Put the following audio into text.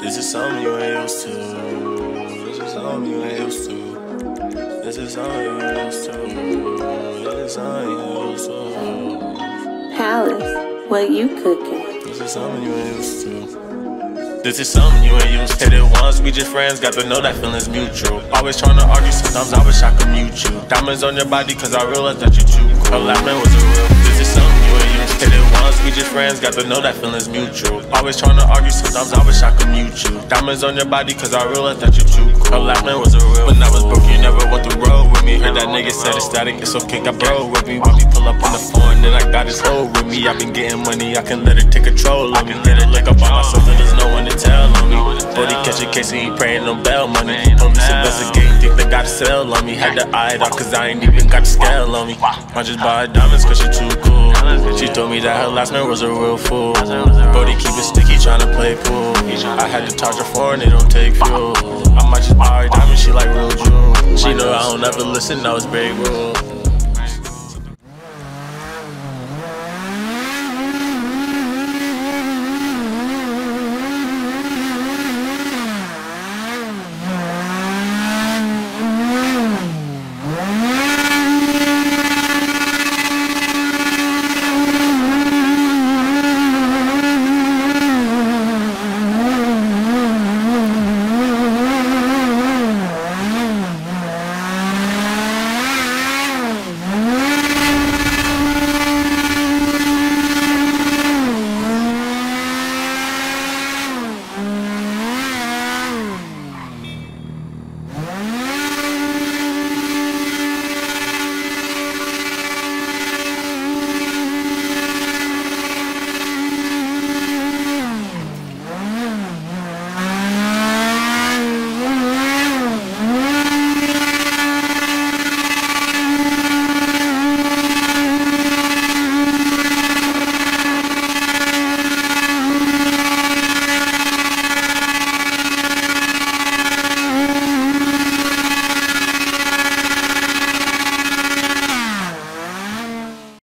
This is something you ain't used to. This is something you ain't used to. This is something you ain't used to. This is something you ain't used to. Palace, what you cooking? This is something you ain't used to. This is something you ain't used to. Hit it once, we just friends, got to know that feeling's mutual. Always trying to argue, sometimes I wish I could mute you. Diamonds on your body, cause I realized that you too cool. Laughing was a We just friends, got to know that feeling's mutual. Always trying to argue, sometimes I wish I could mute you. Diamonds on your body, cause I realized that you too cool. Her was a real. When I was broke, you never want Heard that nigga said it's static, it's okay, got bro with me. When me pull up on the phone, then I got his hoe with me. I been getting money, I can let it take control of me. Let it lick up on myself, and there's no one to tell on me. Body catch a case and he praying no bail money. Police investigate, think they got a sell on me. Had to eye it out cause I ain't even got the scale on me. I just buy diamonds cause she too cool. She told me that her last man was a real fool. Brody keep it sticky tryna play pool. I had to charge her for and it don't take fuel. I might just buy her diamonds, she like real jewel. She know I don't ever listen, I was very rude.